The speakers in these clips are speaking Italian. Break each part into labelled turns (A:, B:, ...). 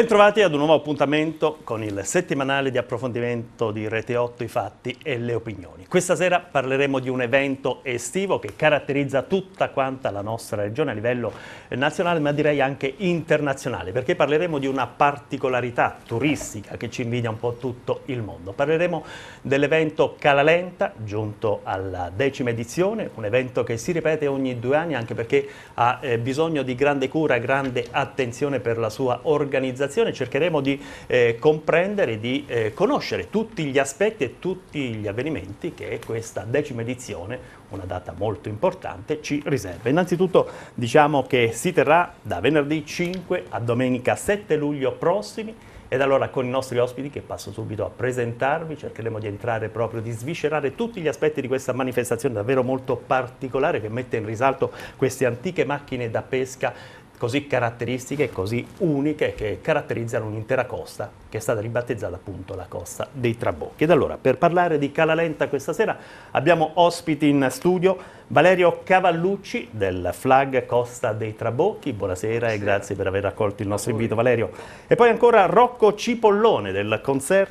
A: Bentrovati ad un nuovo appuntamento con il settimanale di approfondimento di Rete 8, i fatti e le opinioni. Questa sera parleremo di un evento estivo che caratterizza tutta quanta la nostra regione a livello nazionale, ma direi anche internazionale, perché parleremo di una particolarità turistica che ci invidia un po' tutto il mondo. Parleremo dell'evento Calalenta, giunto alla decima edizione, un evento che si ripete ogni due anni anche perché ha eh, bisogno di grande cura e grande attenzione per la sua organizzazione organizzazione cercheremo di eh, comprendere, di eh, conoscere tutti gli aspetti e tutti gli avvenimenti che questa decima edizione, una data molto importante, ci riserva. Innanzitutto diciamo che si terrà da venerdì 5 a domenica 7 luglio prossimi ed allora con i nostri ospiti, che passo subito a presentarvi, cercheremo di entrare proprio, di sviscerare tutti gli aspetti di questa manifestazione davvero molto particolare che mette in risalto queste antiche macchine da pesca così caratteristiche così uniche che caratterizzano un'intera costa che è stata ribattezzata appunto la costa dei Trabocchi. Ed allora per parlare di Calalenta questa sera abbiamo ospiti in studio Valerio Cavallucci del Flag Costa dei Trabocchi, buonasera e grazie per aver accolto il nostro invito Valerio. E poi ancora Rocco Cipollone del,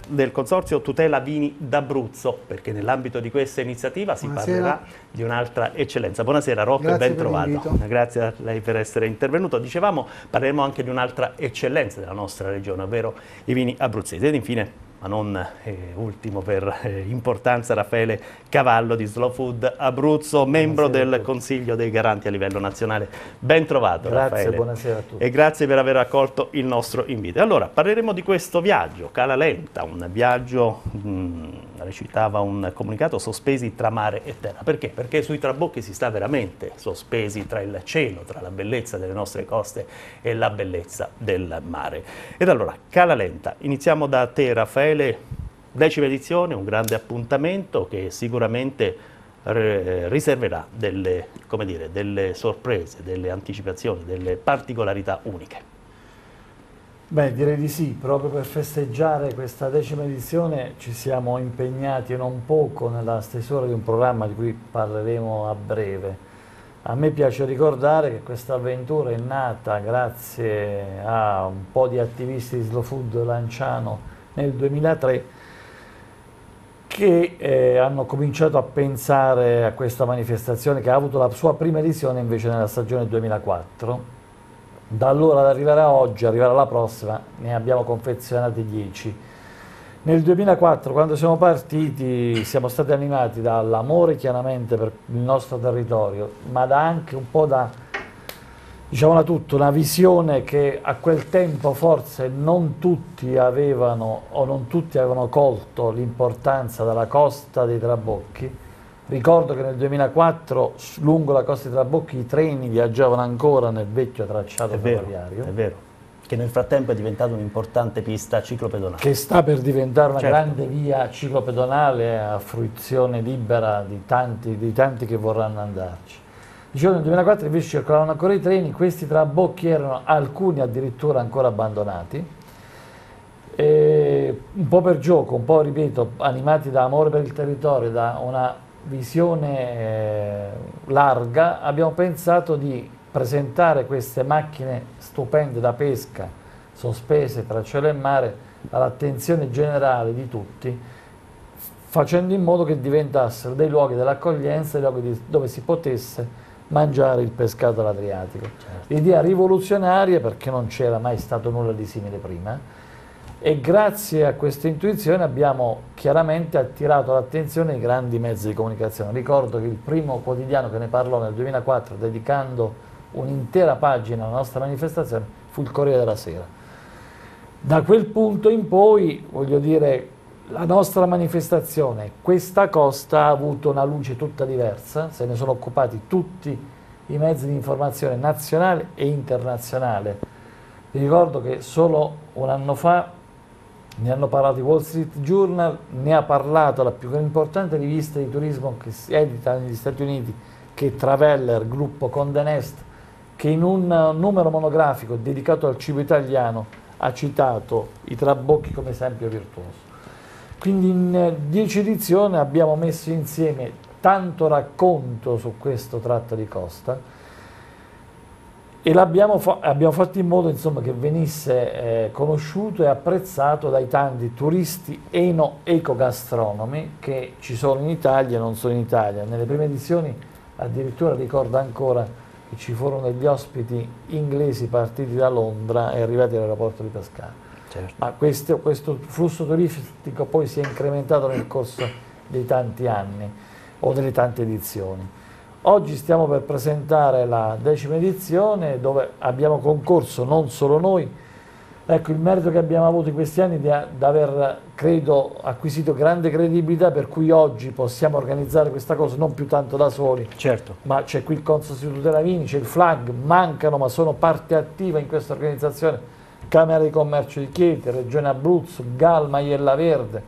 A: del Consorzio Tutela Vini d'Abruzzo, perché nell'ambito di questa iniziativa si buonasera. parlerà di un'altra eccellenza. Buonasera Rocco grazie e ben trovato. Grazie a lei per essere intervenuto. Dicevamo, parleremo anche di un'altra eccellenza della nostra regione, ovvero i vini abruzzesi. Ed infine ma non eh, ultimo per eh, importanza, Raffaele Cavallo di Slow Food Abruzzo, membro del Consiglio dei Garanti a livello nazionale. Ben trovato
B: grazie,
A: Raffaele.
B: buonasera a tutti.
A: E grazie per aver accolto il nostro invito. Allora, parleremo di questo viaggio, Cala Lenta, un viaggio, mh, recitava un comunicato, sospesi tra mare e terra. Perché? Perché sui trabocchi si sta veramente sospesi tra il cielo, tra la bellezza delle nostre coste e la bellezza del mare. Ed allora, Cala Lenta, iniziamo da te Raffaele decima edizione, un grande appuntamento che sicuramente riserverà delle, dire, delle sorprese, delle anticipazioni, delle particolarità uniche.
B: Beh, direi di sì, proprio per festeggiare questa decima edizione ci siamo impegnati non poco nella stesura di un programma di cui parleremo a breve. A me piace ricordare che questa avventura è nata grazie a un po' di attivisti di Slow Food Lanciano nel 2003 che eh, hanno cominciato a pensare a questa manifestazione che ha avuto la sua prima edizione invece nella stagione 2004. Da allora ad arrivare a oggi, arrivare alla prossima, ne abbiamo confezionati 10. Nel 2004, quando siamo partiti, siamo stati animati dall'amore chiaramente per il nostro territorio, ma da anche un po' da diciamola tutto, una visione che a quel tempo forse non tutti avevano o non tutti avevano colto l'importanza della costa dei Trabocchi. Ricordo che nel 2004 lungo la costa dei Trabocchi i treni viaggiavano ancora nel vecchio tracciato ferroviario.
A: È vero, che nel frattempo è diventata un'importante pista ciclopedonale.
B: Che sta per diventare una certo. grande via ciclopedonale a fruizione libera di tanti, di tanti che vorranno andarci. Dicevo nel 2004 invece circolavano ancora i treni, questi trabocchi erano alcuni addirittura ancora abbandonati, e un po' per gioco, un po' ripeto, animati da amore per il territorio, da una visione eh, larga, abbiamo pensato di presentare queste macchine stupende da pesca, sospese tra cielo e mare, all'attenzione generale di tutti, facendo in modo che diventassero dei luoghi dell'accoglienza, dei luoghi dove si potesse mangiare il pescato all'Adriatico. Certo. L'idea rivoluzionaria perché non c'era mai stato nulla di simile prima e grazie a questa intuizione abbiamo chiaramente attirato l'attenzione ai grandi mezzi di comunicazione. Ricordo che il primo quotidiano che ne parlò nel 2004 dedicando un'intera pagina alla nostra manifestazione fu il Corriere della Sera. Da quel punto in poi, voglio dire, la nostra manifestazione, questa costa ha avuto una luce tutta diversa, se ne sono occupati tutti i mezzi di informazione nazionale e internazionale. Vi ricordo che solo un anno fa ne hanno parlato i Wall Street Journal, ne ha parlato la più importante rivista di turismo che si edita negli Stati Uniti, che è Traveller, gruppo Condé Nast, che in un numero monografico dedicato al cibo italiano ha citato i trabocchi come esempio virtuoso. Quindi in eh, dieci edizioni abbiamo messo insieme tanto racconto su questo tratto di costa e abbiamo fatto in modo insomma, che venisse eh, conosciuto e apprezzato dai tanti turisti eno-ecogastronomi che ci sono in Italia e non sono in Italia. Nelle prime edizioni addirittura ricordo ancora che ci furono degli ospiti inglesi partiti da Londra e arrivati all'aeroporto di Pescara. Certo. Ma questo, questo flusso turistico poi si è incrementato nel corso dei tanti anni o delle tante edizioni. Oggi stiamo per presentare la decima edizione dove abbiamo concorso non solo noi, ecco il merito che abbiamo avuto in questi anni di, di aver, credo, acquisito grande credibilità per cui oggi possiamo organizzare questa cosa non più tanto da soli,
A: certo.
B: ma c'è qui il Consorzio Tutela Vini, c'è il FLAG, mancano ma sono parte attiva in questa organizzazione. Camera di Commercio di Chieti, Regione Abruzzo, Galma, Iella Verde,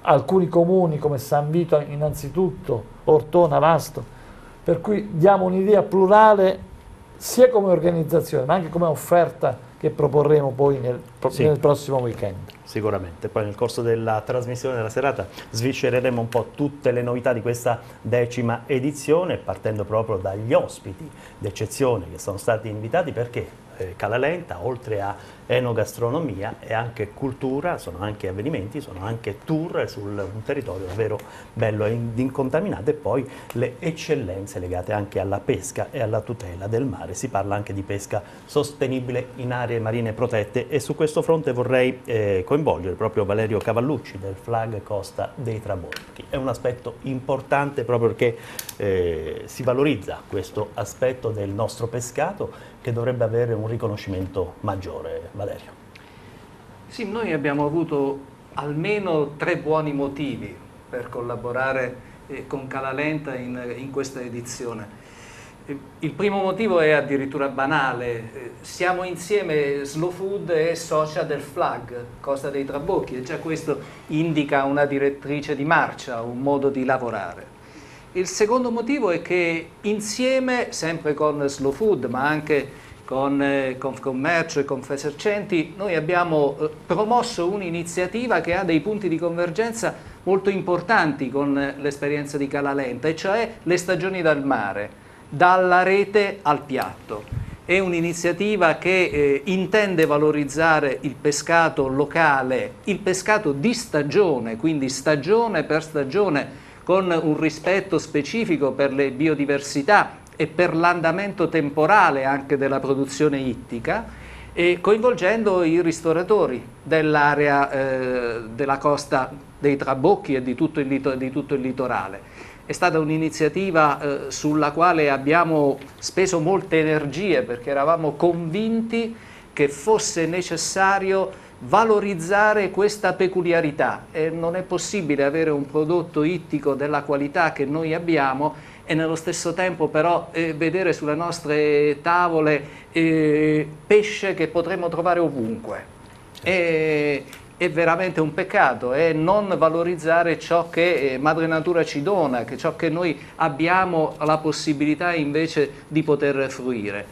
B: alcuni comuni come San Vito innanzitutto, Ortona, Vasto, per cui diamo un'idea plurale sia come organizzazione ma anche come offerta che proporremo poi nel, sì. nel, prossimo weekend.
A: Sicuramente, poi nel corso della trasmissione della serata sviscereremo un po' tutte le novità di questa decima edizione partendo proprio dagli ospiti d'eccezione che sono stati invitati perché eh, Calalenta, oltre a enogastronomia e anche cultura, sono anche avvenimenti, sono anche tour su un territorio davvero bello e incontaminato e poi le eccellenze legate anche alla pesca e alla tutela del mare. Si parla anche di pesca sostenibile in aree marine protette e su questo fronte vorrei eh, coinvolgere proprio Valerio Cavallucci del Flag Costa dei Trabocchi. È un aspetto importante proprio perché eh, si valorizza questo aspetto del nostro pescato che dovrebbe avere un riconoscimento maggiore, Valerio.
C: Sì, noi abbiamo avuto almeno tre buoni motivi per collaborare eh, con Calalenta in, in questa edizione. Eh, il primo motivo è addirittura banale, eh, siamo insieme Slow Food e socia del FLAG, Costa dei Trabocchi, e già questo indica una direttrice di marcia, un modo di lavorare. Il secondo motivo è che insieme, sempre con Slow Food, ma anche con eh, Confcommercio e Confesercenti, noi abbiamo eh, promosso un'iniziativa che ha dei punti di convergenza molto importanti con eh, l'esperienza di Calalenta, e cioè le stagioni dal mare, dalla rete al piatto. È un'iniziativa che eh, intende valorizzare il pescato locale, il pescato di stagione, quindi stagione per stagione, con un rispetto specifico per le biodiversità e per l'andamento temporale anche della produzione ittica e coinvolgendo i ristoratori dell'area eh, della costa dei Trabocchi e di tutto il, di tutto il litorale. È stata un'iniziativa eh, sulla quale abbiamo speso molte energie perché eravamo convinti che fosse necessario valorizzare questa peculiarità e non è possibile avere un prodotto ittico della qualità che noi abbiamo e nello stesso tempo però eh, vedere sulle nostre tavole eh, pesce che potremmo trovare ovunque. E, è veramente un peccato e non valorizzare ciò che eh, Madre Natura ci dona, che ciò che noi abbiamo la possibilità invece di poter fruire.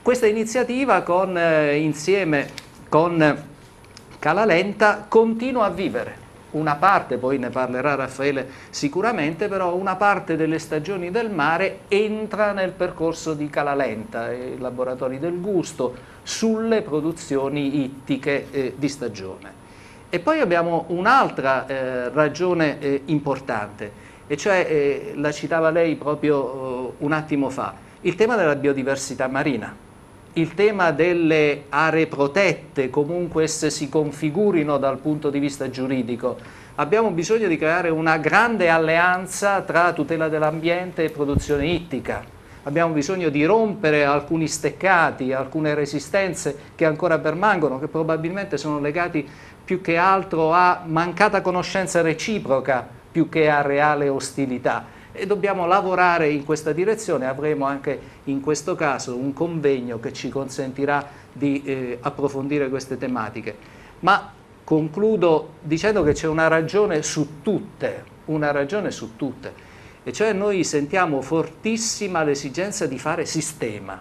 C: Questa iniziativa con, eh, insieme con Cala Lenta continua a vivere. Una parte, poi ne parlerà Raffaele sicuramente, però una parte delle stagioni del mare entra nel percorso di Calalenta, i laboratori del gusto, sulle produzioni ittiche eh, di stagione. E poi abbiamo un'altra eh, ragione eh, importante, e cioè, eh, la citava lei proprio eh, un attimo fa, il tema della biodiversità marina il tema delle aree protette, comunque esse si configurino dal punto di vista giuridico. Abbiamo bisogno di creare una grande alleanza tra tutela dell'ambiente e produzione ittica. Abbiamo bisogno di rompere alcuni steccati, alcune resistenze che ancora permangono, che probabilmente sono legati più che altro a mancata conoscenza reciproca più che a reale ostilità e dobbiamo lavorare in questa direzione, avremo anche in questo caso un convegno che ci consentirà di eh, approfondire queste tematiche. Ma concludo dicendo che c'è una ragione su tutte, una ragione su tutte, e cioè noi sentiamo fortissima l'esigenza di fare sistema,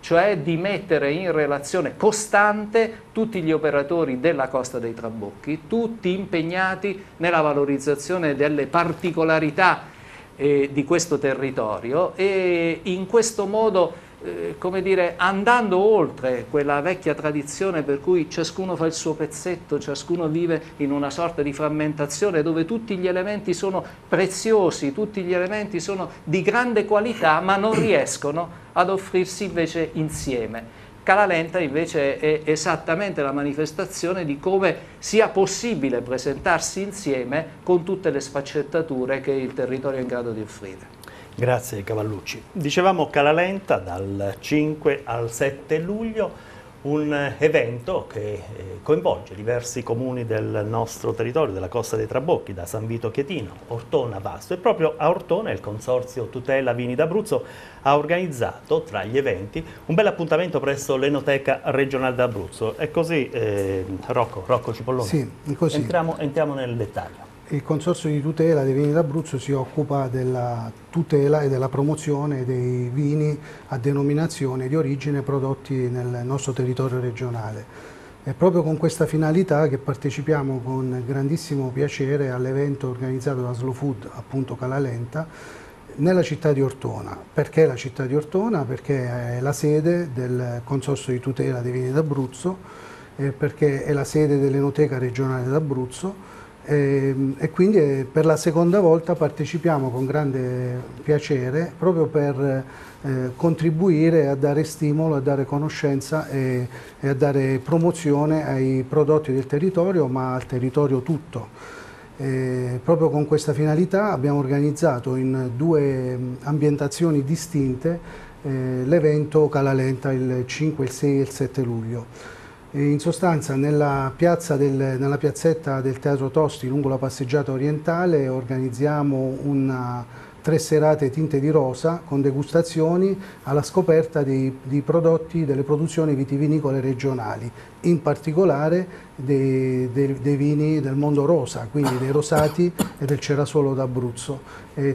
C: cioè di mettere in relazione costante tutti gli operatori della Costa dei Trabocchi, tutti impegnati nella valorizzazione delle particolarità eh, di questo territorio e in questo modo eh, come dire, andando oltre quella vecchia tradizione per cui ciascuno fa il suo pezzetto, ciascuno vive in una sorta di frammentazione dove tutti gli elementi sono preziosi, tutti gli elementi sono di grande qualità, ma non riescono ad offrirsi invece insieme. Cala Lenta invece è esattamente la manifestazione di come sia possibile presentarsi insieme con tutte le sfaccettature che il territorio è in grado di offrire.
A: Grazie Cavallucci. Dicevamo Calalenta dal 5 al 7 luglio, un evento che eh, coinvolge diversi comuni del nostro territorio, della Costa dei Trabocchi, da San Vito Chietino, Ortona, Vasto e proprio a Ortona il Consorzio Tutela Vini d'Abruzzo ha organizzato tra gli eventi un bel appuntamento presso l'Enoteca regionale d'Abruzzo. È così eh, Rocco, Rocco Cipollone?
D: Sì, così.
A: Entriamo, entriamo nel dettaglio.
D: Il Consorzio di tutela dei vini d'Abruzzo si occupa della tutela e della promozione dei vini a denominazione di origine prodotti nel nostro territorio regionale. È proprio con questa finalità che partecipiamo con grandissimo piacere all'evento organizzato da Slow Food, appunto Calalenta, nella città di Ortona. Perché la città di Ortona? Perché è la sede del Consorzio di tutela dei vini d'Abruzzo, perché è la sede dell'Enoteca regionale d'Abruzzo, e, ehm, e, quindi eh, per la seconda volta partecipiamo con grande piacere proprio per eh, contribuire a dare stimolo, a dare conoscenza e, e, a dare promozione ai prodotti del territorio ma al territorio tutto. E proprio con questa finalità abbiamo organizzato in due ambientazioni distinte eh, l'evento Calalenta il 5, il 6 e il 7 luglio. In sostanza nella, piazza del, nella piazzetta del Teatro Tosti lungo la passeggiata orientale organizziamo una tre serate tinte di rosa con degustazioni alla scoperta di, di prodotti delle produzioni vitivinicole regionali, in particolare dei, dei, dei, vini del mondo rosa, quindi dei rosati e del cerasuolo d'Abruzzo.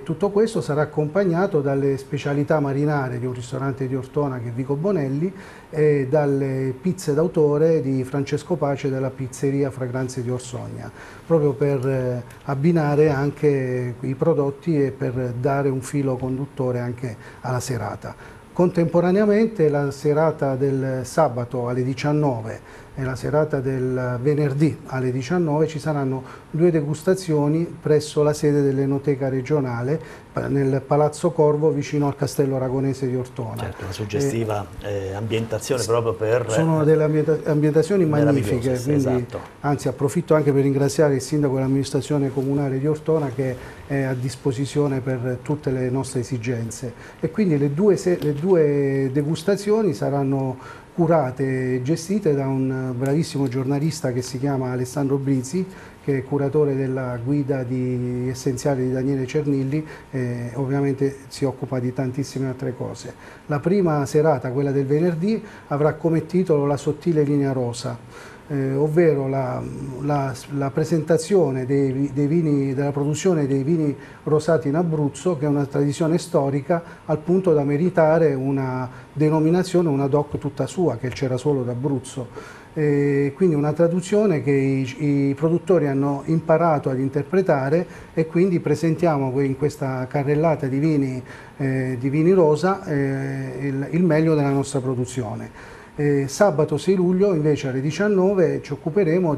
D: tutto questo sarà accompagnato dalle specialità marinare di un ristorante di Ortona che è Vico Bonelli e dalle pizze d'autore di Francesco Pace della pizzeria Fragranze di Orsogna, proprio per eh, abbinare anche i prodotti e per dare un filo conduttore anche alla serata. Contemporaneamente la serata del sabato alle 19 e la serata del venerdì alle 19 ci saranno due degustazioni presso la sede dell'Enoteca regionale nel Palazzo Corvo vicino al Castello Aragonese di Ortona.
A: Certo, una suggestiva eh, ambientazione proprio per...
D: Sono delle ambienta ambientazioni magnifiche, quindi, esatto. anzi approfitto anche per ringraziare il Sindaco dell'amministrazione comunale di Ortona che è a disposizione per tutte le nostre esigenze e quindi le due, le due degustazioni saranno curate e gestite da un bravissimo giornalista che si chiama Alessandro Brizzi, che è curatore della guida di essenziale di Daniele Cernilli e ovviamente si occupa di tantissime altre cose. La prima serata, quella del venerdì, avrà come titolo La sottile linea rosa eh, ovvero la, la, la presentazione dei, dei vini, della produzione dei vini rosati in Abruzzo, che è una tradizione storica al punto da meritare una denominazione, una DOC tutta sua, che è il Cerasuolo d'Abruzzo. Eh, quindi una traduzione che i, i, produttori hanno imparato ad interpretare e quindi presentiamo in questa carrellata di vini, eh, di vini rosa eh, il, il meglio della nostra produzione. Eh, sabato 6 luglio invece alle 19 ci occuperemo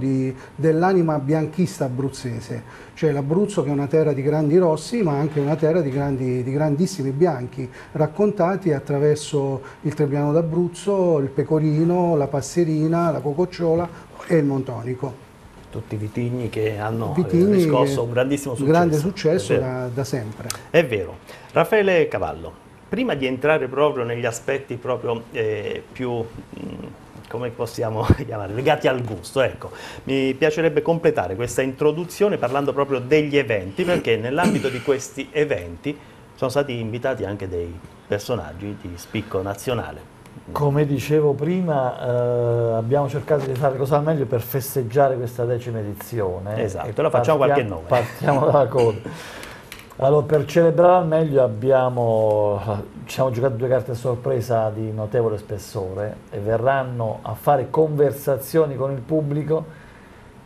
D: dell'anima bianchista abruzzese, cioè l'Abruzzo che è una terra di grandi rossi ma anche una terra di, grandi, di grandissimi bianchi, raccontati attraverso il Trebbiano d'Abruzzo, il pecorino, la passerina, la cococciola e il montonico
A: tutti i vitigni che hanno vitigni riscosso un grandissimo successo.
D: grande successo da, da, sempre.
A: È vero. Raffaele Cavallo, prima di entrare proprio negli aspetti proprio eh, più come possiamo chiamare, legati al gusto. Ecco, mi piacerebbe completare questa introduzione parlando proprio degli eventi, perché nell'ambito di questi eventi sono stati invitati anche dei personaggi di spicco nazionale.
B: Come dicevo prima, eh, abbiamo cercato di fare cosa al meglio per festeggiare questa decima edizione.
A: Esatto, allora facciamo qualche nome.
B: Partiamo dalla coda. Allora, per celebrare al meglio abbiamo, ci siamo due carte a sorpresa di notevole spessore e verranno a fare conversazioni con il pubblico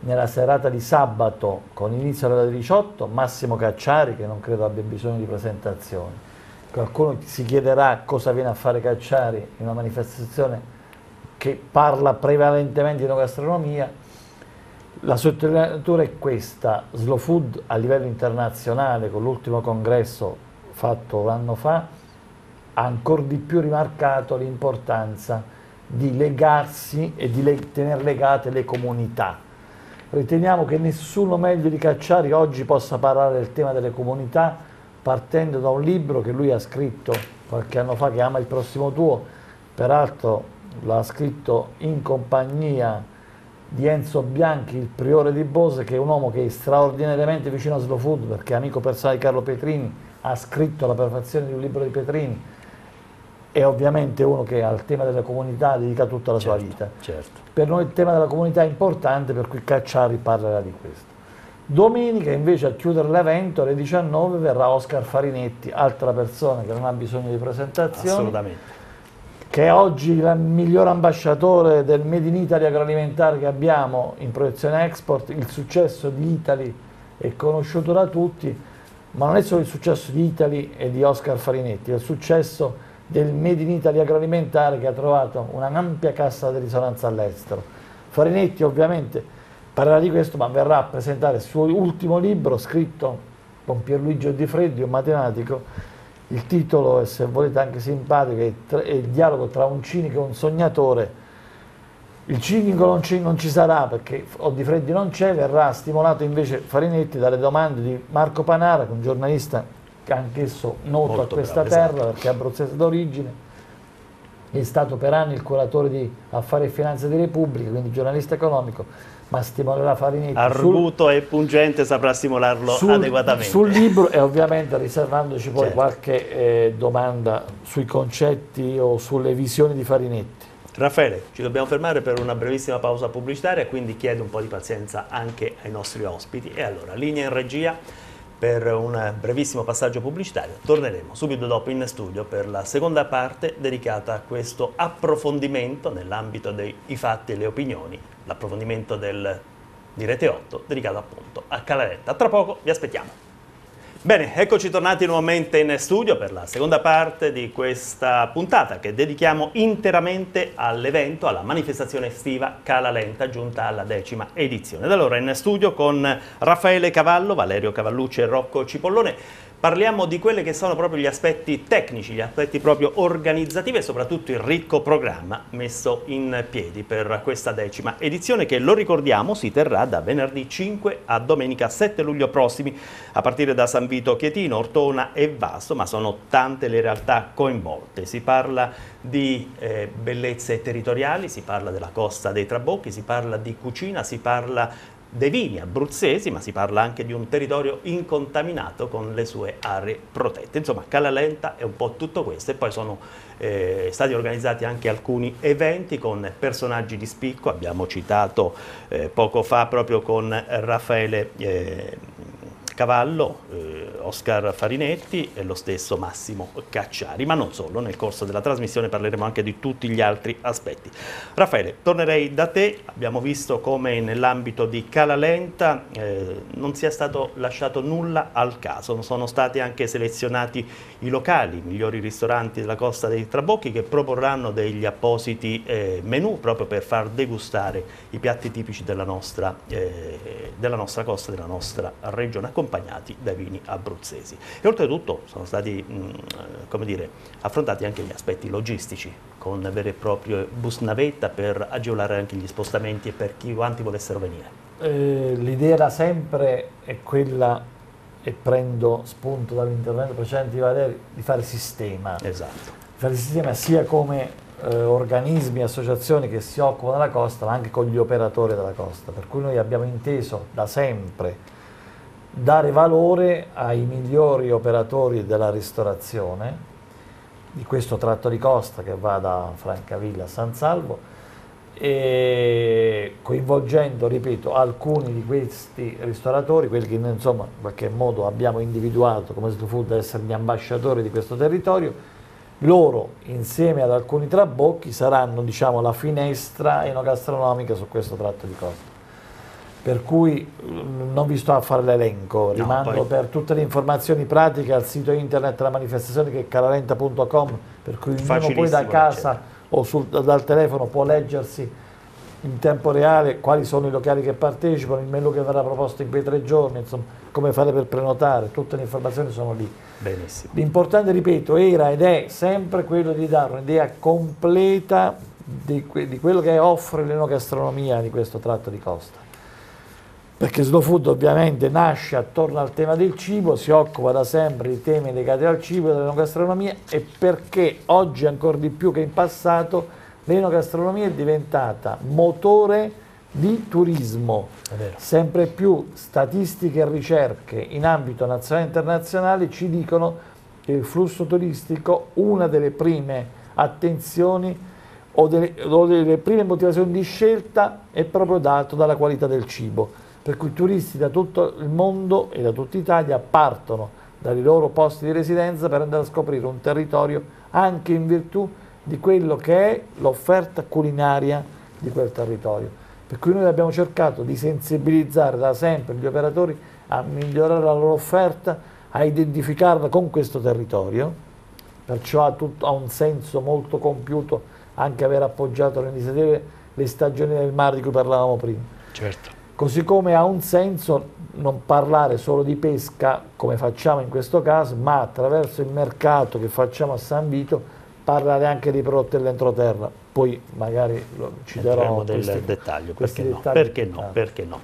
B: nella serata di sabato con inizio alle ore 18 Massimo Cacciari che non credo abbia bisogno di presentazioni Qualcuno si chiederà cosa viene a fare Cacciari in una manifestazione che parla prevalentemente di enogastronomia. La sottolineatura è questa, Slow Food a livello internazionale con l'ultimo congresso fatto un anno fa ha ancora di più rimarcato l'importanza di legarsi e di le tenere legate le comunità. Riteniamo che nessuno meglio di Cacciari oggi possa parlare del tema delle comunità partendo da un libro che lui ha scritto qualche anno fa che ama il prossimo tuo, peraltro l'ha scritto in compagnia di Enzo Bianchi, il priore di Bose, che è un uomo che è straordinariamente vicino a Slow Food perché è amico personale di Carlo Petrini, ha scritto la perfezione di un libro di Petrini è ovviamente uno che al tema della comunità dedica tutta la
A: certo,
B: sua vita.
A: Certo.
B: Per noi il tema della comunità è importante, per cui Cacciari parlerà di questo. Domenica invece a chiudere l'evento alle 19 verrà Oscar Farinetti, altra persona che non ha bisogno di presentazioni.
A: Assolutamente.
B: Che è oggi il miglior ambasciatore del Made in Italy agroalimentare che abbiamo in proiezione export. Il successo di Italy è conosciuto da tutti, ma non è solo il successo di Italy e di Oscar Farinetti, è il successo del Made in Italy agroalimentare che ha trovato un'ampia cassa di risonanza all'estero. Farinetti ovviamente parlerà di questo ma verrà a presentare il suo ultimo libro scritto con Pierluigi Di Freddi, un matematico, il titolo è se volete anche simpatico, è, il dialogo tra un cinico e un sognatore. Il cinico non ci, non ci sarà perché Di Freddi non c'è, verrà stimolato invece Farinetti dalle domande di Marco Panara, che è un giornalista anch'esso noto Molto a questa bravo, terra esatto. perché è abruzzese d'origine, è stato per anni il curatore di Affari e Finanze di Repubblica, quindi giornalista economico, ma stimolerà Farinetti.
A: Arguto sul, e pungente saprà stimolarlo
B: sul,
A: adeguatamente.
B: Sul libro e ovviamente riservandoci poi certo. qualche eh, domanda sui concetti o sulle visioni di Farinetti.
A: Raffaele, ci dobbiamo fermare per una brevissima pausa pubblicitaria, quindi chiedo un po' di pazienza anche ai nostri ospiti. E allora, linea in regia per un brevissimo passaggio pubblicitario. Torneremo subito dopo in studio per la seconda parte dedicata a questo approfondimento nell'ambito dei fatti e le opinioni, l'approfondimento del, di Rete 8 dedicato appunto a Calaretta. Tra poco vi aspettiamo. Bene, eccoci tornati nuovamente in studio per la seconda parte di questa puntata che dedichiamo interamente all'evento, alla manifestazione estiva Cala Lenta giunta alla decima edizione. Ed allora in studio con Raffaele Cavallo, Valerio Cavallucci e Rocco Cipollone parliamo di quelli che sono proprio gli aspetti tecnici, gli aspetti proprio organizzativi e soprattutto il ricco programma messo in piedi per questa decima edizione che, lo ricordiamo, si terrà da venerdì 5 a domenica 7 luglio prossimi a partire da San Vito Chietino, Ortona e Vasto, ma sono tante le realtà coinvolte. Si parla di eh, bellezze territoriali, si parla della costa dei Trabocchi, si parla di cucina, si parla dei vini abruzzesi, ma si parla anche di un territorio incontaminato con le sue aree protette. Insomma, Calalenta è un po' tutto questo e poi sono eh, stati organizzati anche alcuni eventi con personaggi di spicco, abbiamo citato eh, poco fa proprio con Raffaele eh, Cavallo, eh, Oscar Farinetti e lo stesso Massimo Cacciari, ma non solo, nel corso della trasmissione parleremo anche di tutti gli altri aspetti. Raffaele, tornerei da te, abbiamo visto come nell'ambito di Cala Lenta eh, non sia stato lasciato nulla al caso, sono stati anche selezionati i locali, i migliori ristoranti della Costa dei Trabocchi che proporranno degli appositi eh, menù proprio per far degustare i piatti tipici della nostra, eh, della nostra costa, della nostra regione accompagnati dai vini abruzzesi. E oltretutto sono stati mh, come dire, affrontati anche gli aspetti logistici con vero e proprio bus navetta per agevolare anche gli spostamenti e per chi quanti volessero venire.
B: Eh, L'idea da sempre è quella, e prendo spunto dall'intervento precedente di Valeri, di fare sistema.
A: Esatto.
B: Fare sistema sia come eh, organismi e associazioni che si occupano della costa, ma anche con gli operatori della costa. Per cui noi abbiamo inteso da sempre dare valore ai migliori operatori della ristorazione di questo tratto di costa che va da Francavilla a San Salvo e coinvolgendo, ripeto, alcuni di questi ristoratori, quelli che insomma in qualche modo abbiamo individuato come Slow Food essere gli ambasciatori di questo territorio, loro insieme ad alcuni trabocchi saranno diciamo, la finestra enogastronomica su questo tratto di costa. Per cui mm, non vi sto a fare l'elenco, rimando poi... per tutte le informazioni pratiche al sito internet della manifestazione che è calalenta.com, per cui ognuno poi da casa o sul, dal telefono può leggersi in tempo reale quali sono i locali che partecipano, il menu che verrà proposto in quei tre giorni, insomma, come fare per prenotare, tutte le informazioni sono lì.
A: Benissimo.
B: L'importante, ripeto, era ed è sempre quello di dare un'idea completa di, di quello che offre l'enogastronomia di questo tratto di costa perché Slow Food ovviamente nasce attorno al tema del cibo, si occupa da sempre di temi legati al cibo e all'enogastronomia e perché oggi ancora di più che in passato l'enogastronomia è diventata motore di turismo. Sempre più statistiche e ricerche in ambito nazionale e internazionale ci dicono che il flusso turistico, una delle prime attenzioni o delle, o delle prime motivazioni di scelta è proprio dato dalla qualità del cibo per cui turisti da tutto il mondo e da tutta Italia partono dai loro posti di residenza per andare a scoprire un territorio anche in virtù di quello che è l'offerta culinaria di quel territorio. Per cui noi abbiamo cercato di sensibilizzare da sempre gli operatori a migliorare la loro offerta, a identificarla con questo territorio, perciò ha, tutto, ha un senso molto compiuto anche aver appoggiato le iniziative, le stagioni del mare di cui parlavamo prima.
A: Certo.
B: Così come ha un senso non parlare solo di pesca, come facciamo in questo caso, ma attraverso il mercato che facciamo a San Vito, parlare anche dei prodotti dell'entroterra. Poi magari ci darò
A: del questi, dettaglio, perché, no? perché no? Perché no?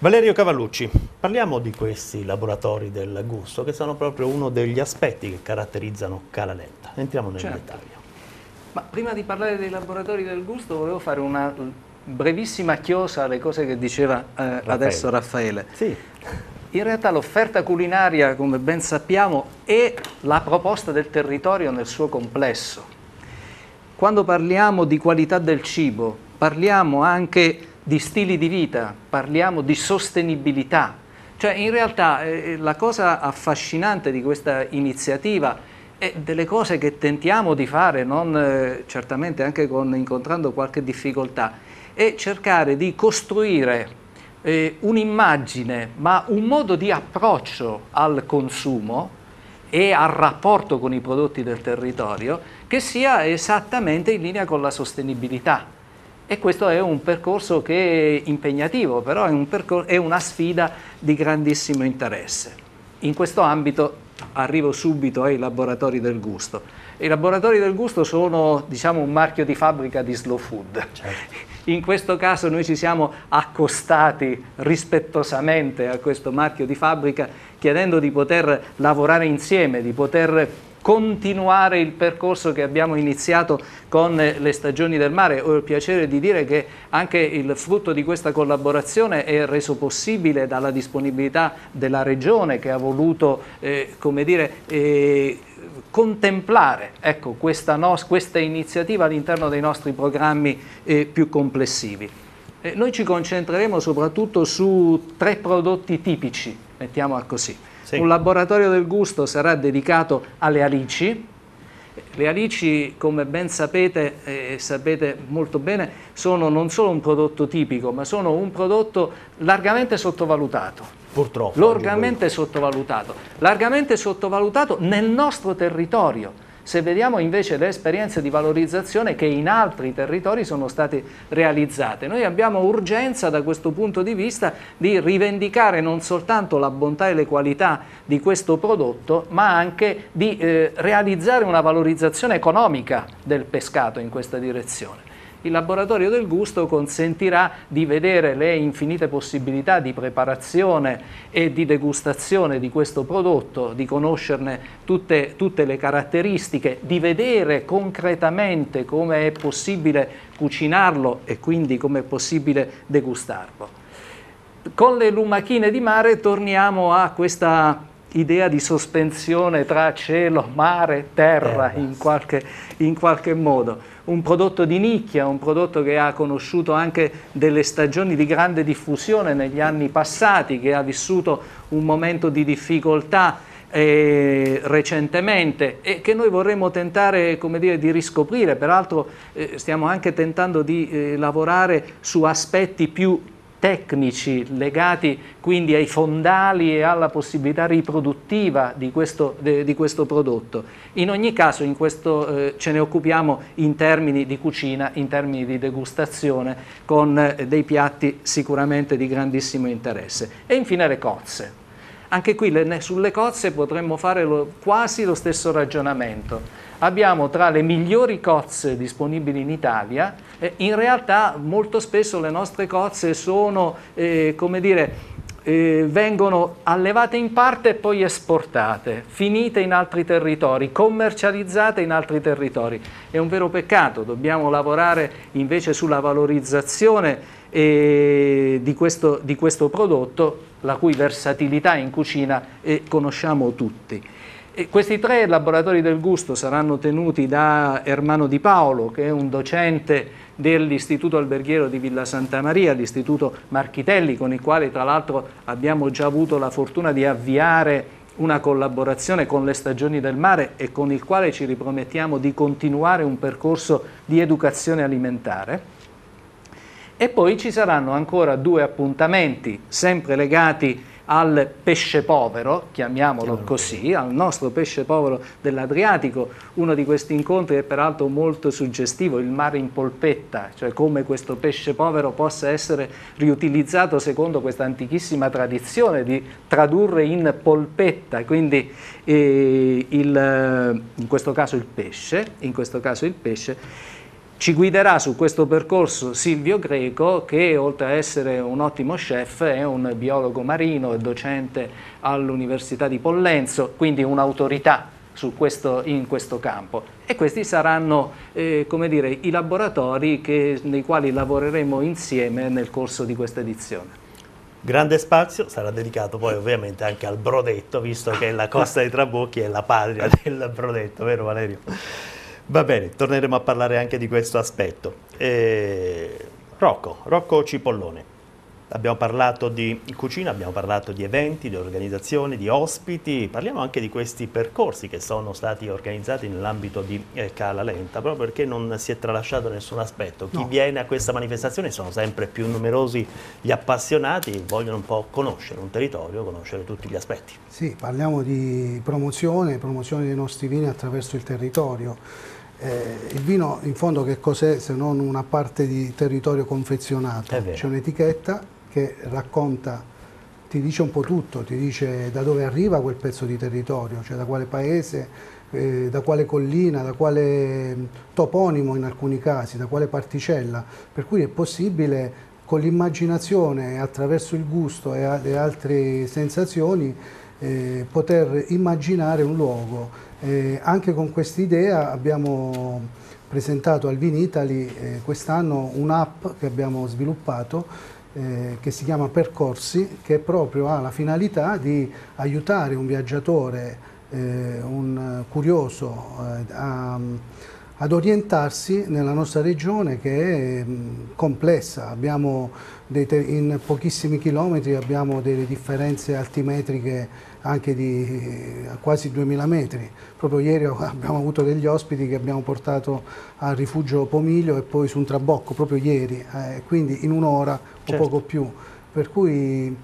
A: Valerio Cavallucci, parliamo di questi laboratori del gusto, che sono proprio uno degli aspetti che caratterizzano Calalenta. Entriamo nel certo. dettaglio.
C: Ma prima di parlare dei laboratori del gusto volevo fare una brevissima chiosa alle cose che diceva eh, Raffaele. adesso Raffaele.
A: Sì.
C: In realtà l'offerta culinaria, come ben sappiamo, è la proposta del territorio nel suo complesso. Quando parliamo di qualità del cibo, parliamo anche di stili di vita, parliamo di sostenibilità. Cioè in realtà eh, la cosa affascinante di questa iniziativa è delle cose che tentiamo di fare, non, eh, certamente anche con, incontrando qualche difficoltà, è cercare di costruire eh, un'immagine, ma un modo di approccio al consumo e al rapporto con i prodotti del territorio che sia esattamente in linea con la sostenibilità. E questo è un percorso che è impegnativo, però è, un è una sfida di grandissimo interesse. In questo ambito arrivo subito ai laboratori del gusto. I laboratori del gusto sono diciamo, un marchio di fabbrica di slow food. Certo. In questo caso noi ci siamo accostati rispettosamente a questo marchio di fabbrica chiedendo di poter lavorare insieme, di poter continuare il percorso che abbiamo iniziato con le stagioni del mare. Ho il piacere di dire che anche il frutto di questa collaborazione è reso possibile dalla disponibilità della Regione che ha voluto eh, dire, eh, contemplare ecco, questa, no, questa, iniziativa all'interno dei nostri programmi eh, più complessivi. Eh, noi ci concentreremo soprattutto su tre prodotti tipici, mettiamola così. Sì. Un laboratorio del gusto sarà dedicato alle alici. Le alici, come ben sapete e eh, sapete molto bene, sono non solo un prodotto tipico, ma sono un prodotto largamente sottovalutato
A: Purtroppo.
C: Largamente sottovalutato. Largamente sottovalutato nel nostro territorio. Se vediamo invece le esperienze di valorizzazione che in altri territori sono state realizzate, noi abbiamo urgenza da questo punto di vista di rivendicare non soltanto la bontà e le qualità di questo prodotto, ma anche di eh, realizzare una valorizzazione economica del pescato in questa direzione. Il laboratorio del gusto consentirà di vedere le infinite possibilità di preparazione e di degustazione di questo prodotto, di conoscerne tutte, tutte le caratteristiche, di vedere concretamente come è possibile cucinarlo e quindi come è possibile degustarlo. Con le lumachine di mare torniamo a questa idea di sospensione tra cielo, mare, terra in qualche, in qualche modo un prodotto di nicchia, un prodotto che ha conosciuto anche delle stagioni di grande diffusione negli anni passati, che ha vissuto un momento di difficoltà eh, recentemente e che noi vorremmo tentare dire, di riscoprire, peraltro eh, stiamo anche tentando di eh, lavorare su aspetti più tecnici legati quindi ai fondali e alla possibilità riproduttiva di questo, di questo prodotto. In ogni caso in questo, eh, ce ne occupiamo in termini di cucina, in termini di degustazione, con eh, dei piatti sicuramente di grandissimo interesse. E infine le cozze. Anche qui le, sulle cozze potremmo fare lo, quasi lo stesso ragionamento abbiamo tra le migliori cozze disponibili in Italia, eh, in realtà molto spesso le nostre cozze sono, eh, come dire, eh, vengono allevate in parte e poi esportate, finite in altri territori, commercializzate in altri territori. È un vero peccato, dobbiamo lavorare invece sulla valorizzazione eh, di questo, di, questo, prodotto, la cui versatilità in cucina eh, conosciamo tutti. E questi tre laboratori del gusto saranno tenuti da Ermano Di Paolo, che è un docente dell'Istituto Alberghiero di Villa Santa Maria, l'Istituto Marchitelli, con il quale tra l'altro abbiamo già avuto la fortuna di avviare una collaborazione con le stagioni del mare e con il quale ci ripromettiamo di continuare un percorso di educazione alimentare. E poi ci saranno ancora due appuntamenti, sempre legati al pesce povero, chiamiamolo così, al nostro pesce povero dell'Adriatico. Uno di questi incontri è peraltro molto suggestivo, il mare in polpetta, cioè come questo pesce povero possa essere riutilizzato secondo questa antichissima tradizione di tradurre in polpetta, quindi eh, il, in questo caso il pesce, in questo caso il pesce ci guiderà su questo percorso Silvio Greco che oltre a essere un ottimo chef è un biologo marino e docente all'Università di Pollenzo, quindi un'autorità in questo campo. E questi saranno eh, dire, i laboratori che, nei quali lavoreremo insieme nel corso di questa edizione.
A: Grande spazio sarà dedicato poi ovviamente anche al brodetto, visto che la Costa dei Trabocchi è la patria del brodetto, vero Valerio? Va bene, torneremo a parlare anche di questo aspetto. Eh, Rocco, Rocco Cipollone. Abbiamo parlato di cucina, abbiamo parlato di eventi, di organizzazioni, di ospiti, parliamo anche di questi percorsi che sono stati organizzati nell'ambito di eh, Cala Lenta, proprio perché non si è tralasciato nessun aspetto. Chi no. viene a questa manifestazione sono sempre più numerosi gli appassionati, vogliono un po' conoscere un territorio, conoscere tutti gli aspetti.
D: Sì, parliamo di promozione, promozione dei nostri vini attraverso il territorio eh, il vino in fondo che cos'è se non una parte di territorio confezionato? C'è un'etichetta che racconta, ti dice un po' tutto, ti dice da dove arriva quel pezzo di territorio, cioè da quale paese, eh, da quale collina, da quale toponimo in alcuni casi, da quale particella, per cui è possibile con l'immaginazione attraverso il gusto e, e altre sensazioni eh, poter immaginare un luogo eh, anche con questa idea abbiamo presentato al Vinitali eh, quest'anno un'app che abbiamo sviluppato eh, che si chiama Percorsi, che proprio ha la finalità di aiutare un viaggiatore, eh, un curioso eh, a, ad orientarsi nella nostra regione che è mh, complessa. Abbiamo in pochissimi chilometri abbiamo delle differenze altimetriche anche di quasi 2000 metri. Proprio ieri abbiamo avuto degli ospiti che abbiamo portato al rifugio Pomiglio e poi su un trabocco, proprio ieri, eh, quindi in un'ora certo. o poco più. Per cui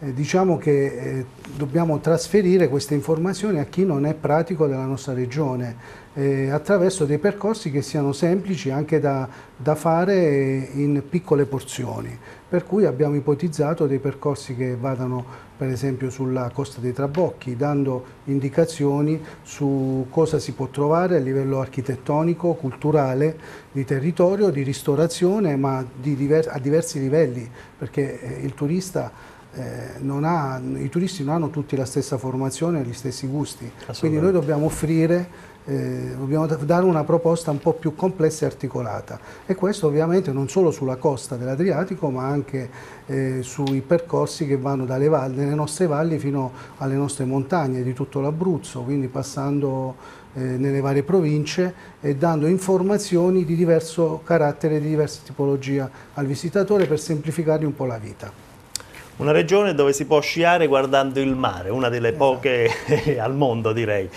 D: eh, diciamo che eh, dobbiamo trasferire queste informazioni a chi non è pratico della nostra regione eh, attraverso dei percorsi che siano semplici anche da, da fare in piccole porzioni. Per cui abbiamo ipotizzato dei percorsi che vadano per esempio sulla Costa dei Trabocchi, dando indicazioni su cosa si può trovare a livello architettonico, culturale, di territorio, di ristorazione, ma di diver a diversi livelli, perché eh, il turista eh, ha, i turisti non hanno tutti la stessa formazione e gli stessi gusti, quindi noi dobbiamo offrire eh, dobbiamo dare una proposta un po' più complessa e articolata e questo ovviamente non solo sulla costa dell'Adriatico ma anche eh, sui percorsi che vanno dalle valli, dalle nostre valli fino alle nostre montagne di tutto l'Abruzzo, quindi passando eh, nelle varie province e dando informazioni di diverso carattere, e di diversa tipologia al visitatore per semplificargli un po' la vita.
A: Una regione dove si può sciare guardando il mare, una delle esatto. poche al mondo direi.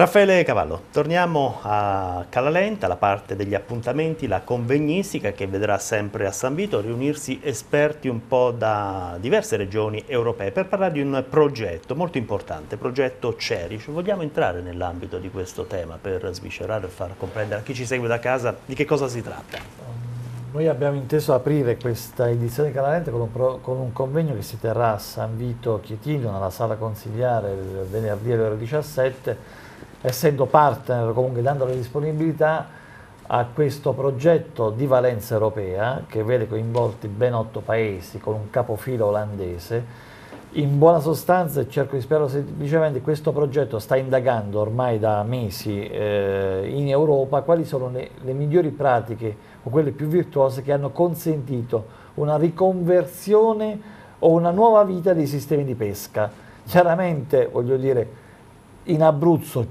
A: Raffaele Cavallo, torniamo a Calalenta, la parte degli appuntamenti, la convegnistica che vedrà sempre a San Vito riunirsi esperti un po' da diverse regioni europee per parlare di un progetto molto importante, progetto Cherish. Vogliamo entrare nell'ambito di questo tema per sviscerare e far comprendere a chi ci segue da casa di che cosa si tratta?
B: Noi abbiamo inteso aprire questa edizione di Calalenta con un, con un convegno che si terrà a San Vito Chietino, nella sala consigliare, venerdì alle ore 17 essendo partner, comunque dando la disponibilità a questo progetto di valenza europea che vede coinvolti ben otto paesi con un capofilo olandese. In buona sostanza, e cerco di spiegarlo semplicemente, questo progetto sta indagando ormai da mesi eh, in Europa quali sono le, le migliori pratiche o quelle più virtuose che hanno consentito una riconversione o una nuova vita dei sistemi di pesca. Chiaramente, voglio dire, in Abruzzo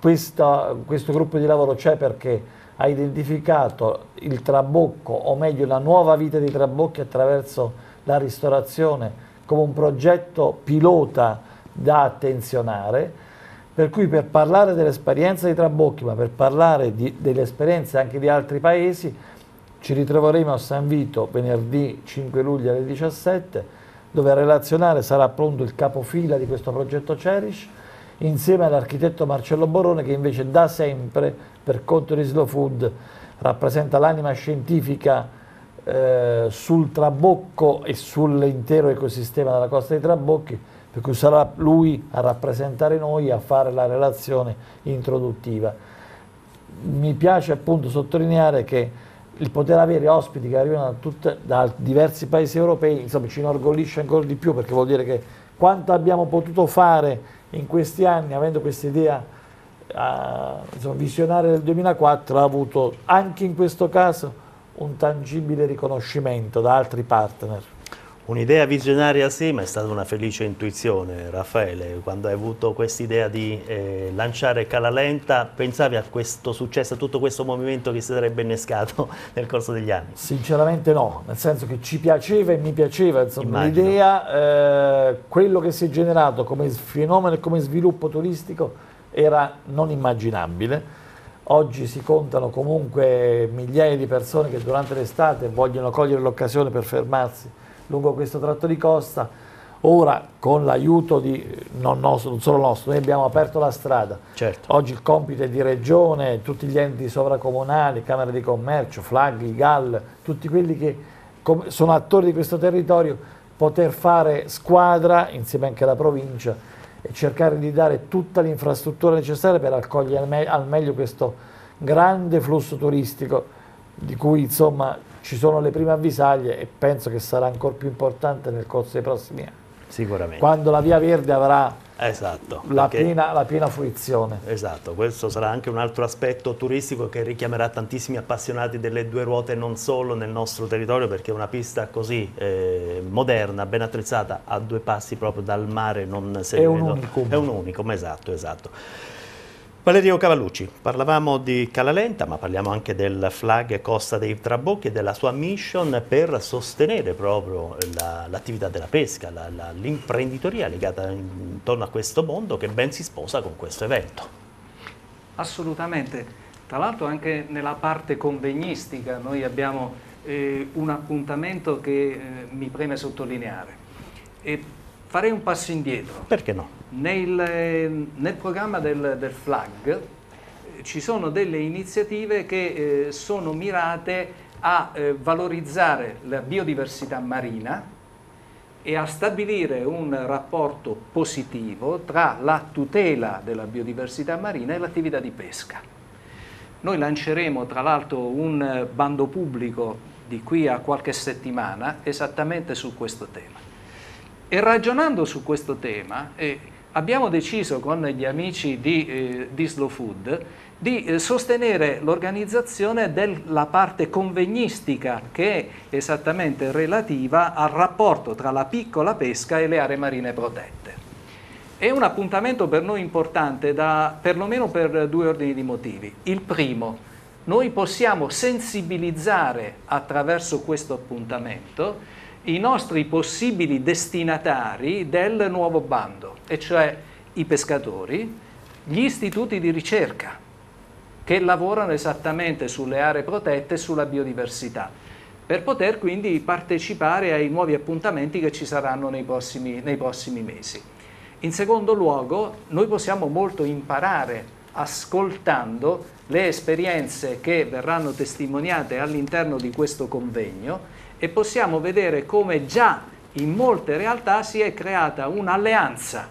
B: questa, questo gruppo di lavoro c'è perché ha identificato il trabocco, o meglio la nuova vita dei trabocchi attraverso la ristorazione come un progetto pilota da attenzionare, per cui per parlare dell'esperienza dei trabocchi, ma per parlare di, delle esperienze anche di altri paesi, ci ritroveremo a San Vito venerdì 5 luglio alle 17, dove a relazionare sarà appunto il capofila di questo progetto Cherish, insieme all'architetto Marcello Borone che invece da sempre per conto di Slow Food rappresenta l'anima scientifica eh, sul trabocco e sull'intero ecosistema della costa dei trabocchi, per cui sarà lui a rappresentare noi, a fare la relazione introduttiva. Mi piace appunto sottolineare che il poter avere ospiti che arrivano da, tutte, da diversi paesi europei insomma, ci inorgoglisce ancora di più perché vuol dire che quanto abbiamo potuto fare in questi anni, avendo questa idea uh, visionaria del 2004, ha avuto anche in questo caso un tangibile riconoscimento da altri partner.
A: Un'idea visionaria sì, ma è stata una felice intuizione, Raffaele, quando hai avuto quest'idea di eh, lanciare Calalenta, pensavi a questo successo, a tutto questo movimento che si sarebbe innescato nel corso degli anni?
B: Sinceramente no, nel senso che ci piaceva e mi piaceva l'idea, eh, quello che si è generato come fenomeno e come sviluppo turistico era non immaginabile. Oggi si contano comunque migliaia di persone che durante l'estate vogliono cogliere l'occasione per fermarsi lungo questo tratto di costa. Ora con l'aiuto di, non, nostro, non solo nostro, noi abbiamo aperto la strada.
A: Certo.
B: Oggi il compito è di regione, tutti gli enti sovracomunali, Camere di Commercio, Flag, GAL, tutti quelli che sono attori di questo territorio, poter fare squadra insieme anche alla provincia e cercare di dare tutta l'infrastruttura necessaria per accogliere al meglio questo grande flusso turistico di cui insomma ci sono le prime avvisaglie e penso che sarà ancora più importante nel corso dei prossimi anni.
A: Sicuramente.
B: Quando la Via Verde avrà
A: esatto,
B: la, piena, la, piena, fruizione.
A: Esatto, questo sarà anche un altro aspetto turistico che richiamerà tantissimi appassionati delle due ruote non solo nel nostro territorio perché una pista così eh, moderna, ben attrezzata, a due passi proprio dal mare non
B: se È un unicum.
A: È un unicum, esatto, esatto. Valerio Cavallucci, parlavamo di Calalenta, ma parliamo anche del flag Costa dei Trabocchi e della sua mission per sostenere proprio l'attività la, della pesca, l'imprenditoria legata intorno a questo mondo che ben si sposa con questo evento.
C: Assolutamente, tra l'altro anche nella parte convegnistica noi abbiamo eh, un appuntamento che eh, mi preme sottolineare. E farei un passo indietro.
A: Perché no?
C: Nel, nel programma del, del, FLAG eh, ci sono delle iniziative che eh, sono mirate a eh, valorizzare la biodiversità marina e a stabilire un rapporto positivo tra la tutela della biodiversità marina e l'attività di pesca. Noi lanceremo tra l'altro un bando pubblico di qui a qualche settimana esattamente su questo tema. E ragionando su questo tema, eh, abbiamo deciso con gli amici di, eh, di Slow Food di eh, sostenere l'organizzazione della parte convegnistica che è esattamente relativa al rapporto tra la piccola pesca e le aree marine protette. È un appuntamento per noi importante da, perlomeno per due ordini di motivi. Il primo, noi possiamo sensibilizzare attraverso questo appuntamento i nostri possibili destinatari del nuovo bando, e cioè i pescatori, gli istituti di ricerca che lavorano esattamente sulle aree protette e sulla biodiversità, per poter quindi partecipare ai nuovi appuntamenti che ci saranno nei prossimi, nei prossimi mesi. In secondo luogo, noi possiamo molto imparare ascoltando le esperienze che verranno testimoniate all'interno di questo convegno e possiamo vedere come già in molte realtà si è creata un'alleanza,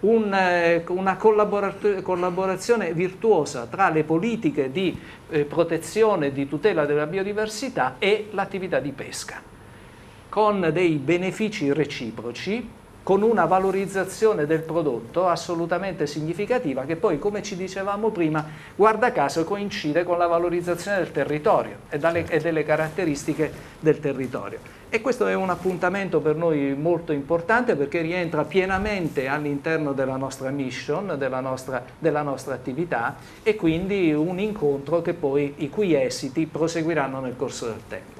C: un, eh, una collaborazione virtuosa tra le politiche di eh, protezione e di tutela della biodiversità e l'attività di pesca, con dei benefici reciproci con una valorizzazione del prodotto assolutamente significativa che poi, come ci dicevamo prima, guarda caso coincide con la valorizzazione del territorio e, dalle, e delle caratteristiche del territorio. E questo è un appuntamento per noi molto importante perché rientra pienamente all'interno della nostra mission, della nostra, della nostra, attività e quindi un incontro poi, i cui esiti proseguiranno nel corso del tempo.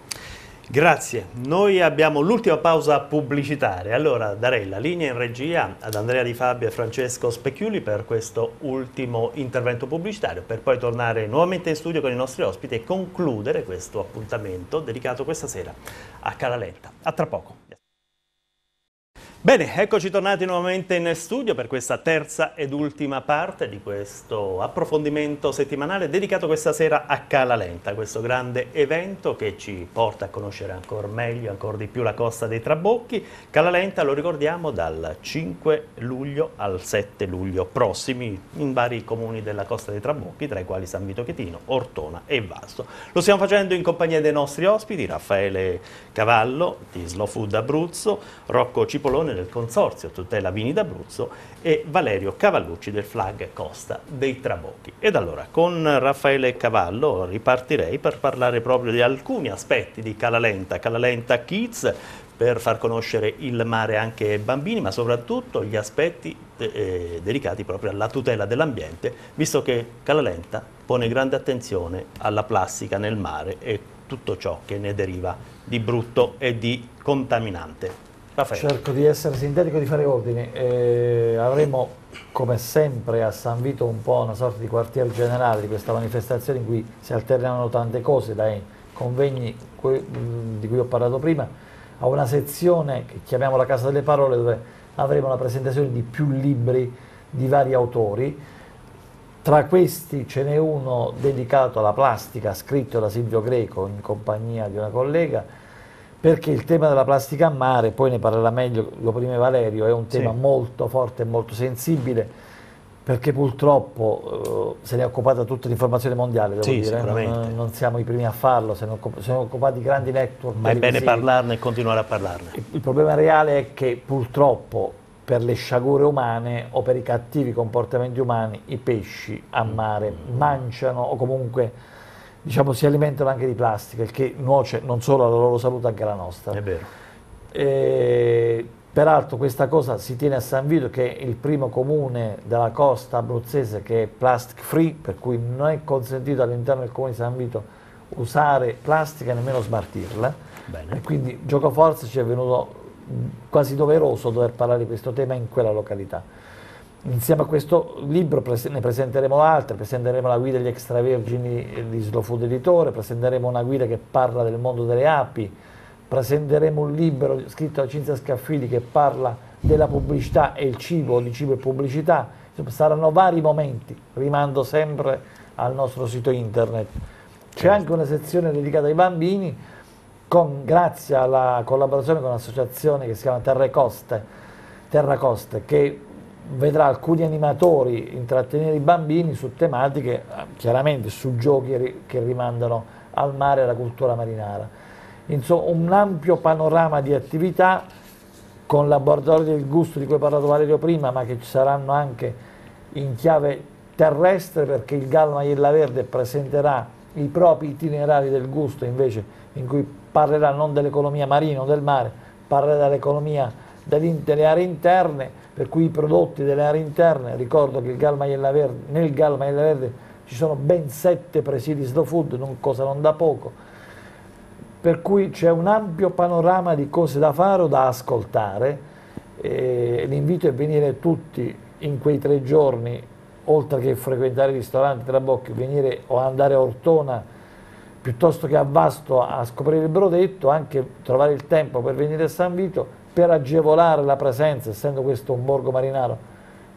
A: Grazie, noi abbiamo l'ultima pausa pubblicitaria, allora darei la linea in regia ad Andrea Di Fabio e Francesco Specchiuli per questo ultimo intervento pubblicitario, per poi tornare nuovamente in studio con i nostri ospiti e concludere questo appuntamento dedicato questa sera a Calaletta. A tra poco. Bene, eccoci tornati nuovamente in studio per questa terza ed ultima parte di questo approfondimento settimanale dedicato questa sera a Cala Lenta, questo grande evento che ci porta a conoscere ancora meglio, ancora di più la costa dei Trabocchi. Cala Lenta lo ricordiamo dal 5 luglio al 7 luglio prossimi in vari comuni della costa dei Trabocchi, tra i quali San Vito Chetino, Ortona e Vasto. Lo stiamo facendo in compagnia dei nostri ospiti, Raffaele Cavallo di Slow Food Abruzzo, Rocco Cipolone del Consorzio Tutela Vini d'Abruzzo e Valerio Cavallucci del Flag Costa dei Trabocchi. Ed allora con Raffaele Cavallo ripartirei per parlare proprio di alcuni aspetti di Calalenta, Calalenta Kids, per far conoscere il mare anche ai bambini, ma soprattutto gli aspetti eh, dedicati proprio alla tutela dell'ambiente, visto che Calalenta pone grande attenzione alla plastica nel mare e tutto ciò che ne deriva di brutto e di contaminante.
B: Raffaele. Cerco di essere sintetico e di fare ordine. Eh, avremo come sempre a San Vito un po' una sorta di quartier generale di questa manifestazione in cui si alternano tante cose, dai convegni di cui ho parlato prima, a una sezione che chiamiamo la Casa delle Parole dove avremo la presentazione di più libri di vari autori. Tra questi ce n'è uno dedicato alla plastica, scritto da Silvio Greco in compagnia di una collega, perché il tema della plastica a mare, poi ne parlerà meglio lo prima Valerio, è un tema sì. molto forte e molto sensibile perché purtroppo eh, se ne è occupata tutta l'informazione mondiale, devo sì, dire, non, non, siamo i primi a farlo, se ne, sono occupati grandi network.
A: Ma è bene parlarne e continuare a parlarne.
B: Il, il problema reale è che purtroppo per le sciagure umane o per i cattivi comportamenti umani i pesci a mare manciano o comunque diciamo, si alimentano anche di plastica, il che nuoce non solo alla loro salute, anche alla nostra.
A: È vero.
B: E, peraltro questa cosa si tiene a San Vito, che è il primo comune della costa abruzzese che è plastic free, per cui non è consentito all'interno del comune di San Vito usare plastica e nemmeno smaltirla. Bene. E quindi gioco forza ci è venuto quasi doveroso dover parlare di questo tema in quella località. Insieme a questo libro ne presenteremo altre, presenteremo la guida degli extravergini di Slow Food Editore, presenteremo una guida che parla del mondo delle api, presenteremo un libro scritto da Cinzia Scaffili che parla della pubblicità e il cibo, di cibo e pubblicità, Insomma, saranno vari momenti, rimando sempre al nostro sito internet. C'è certo. anche una sezione dedicata ai bambini, con, grazie alla collaborazione con un'associazione che si chiama Terre Coste, Terra Coste, che vedrà alcuni animatori intrattenere i bambini su tematiche, eh, chiaramente su giochi che rimandano al mare e alla cultura marinara. Insomma, un ampio panorama di attività con laboratori del gusto di cui ha parlato Valerio prima, ma che ci saranno anche in chiave terrestre perché il Gallo Maiella Verde presenterà i propri itinerari del gusto invece in cui parlerà non dell'economia marina o del mare, parlerà dell'economia delle aree interne per cui i prodotti delle aree interne, ricordo che Verde, nel Gal Maiella Verde ci sono ben sette presidi slow food, non, cosa non da poco, per cui c'è un ampio panorama di cose da fare o da ascoltare. L'invito è venire tutti in quei tre giorni oltre che frequentare i ristoranti Trabocchi, venire o andare a Ortona piuttosto che a Vasto a scoprire il brodetto, anche trovare il tempo per venire a San Vito per agevolare la presenza, essendo questo un borgo marinaro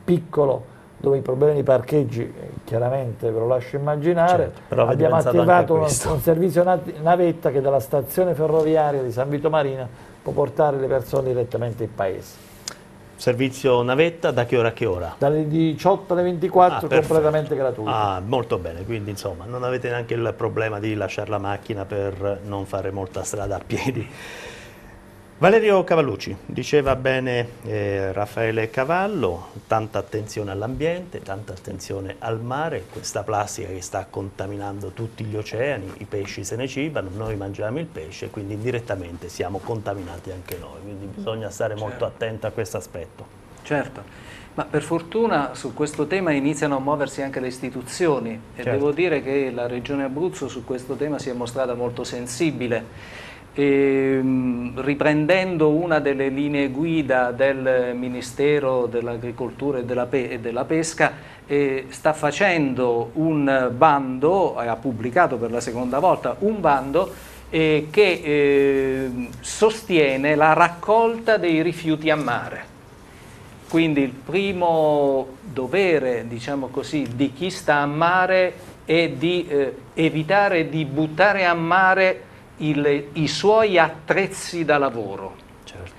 B: piccolo dove i problemi di parcheggi eh, chiaramente ve lo lascio immaginare, certo, abbiamo attivato un, un, servizio navetta che dalla stazione ferroviaria di San Vito Marina può portare le persone direttamente in paese.
A: Servizio navetta da che ora a che ora?
B: Dalle 18 alle 24 ah, completamente gratuito.
A: Ah, molto bene, quindi insomma non avete neanche il problema di lasciare la macchina per non fare molta strada a piedi. Valerio Cavallucci, diceva bene eh, Raffaele Cavallo, tanta attenzione all'ambiente, tanta attenzione al mare, questa plastica che sta contaminando tutti gli oceani, i pesci se ne cibano, noi mangiamo il pesce, quindi indirettamente siamo contaminati anche noi, quindi bisogna stare certo. molto attenti a questo aspetto.
C: Certo, ma per fortuna su questo tema iniziano a muoversi anche le istituzioni e certo. devo dire che la Regione Abruzzo su questo tema si è mostrata molto sensibile e, riprendendo una delle linee guida del Ministero dell'Agricoltura e della, e della Pesca, eh, sta facendo un bando, ha pubblicato per la seconda volta un bando eh, che eh, sostiene la raccolta dei rifiuti a mare. Quindi il primo dovere, diciamo così, di chi sta a mare è di eh, evitare di buttare a mare il, i suoi attrezzi da lavoro. Certo.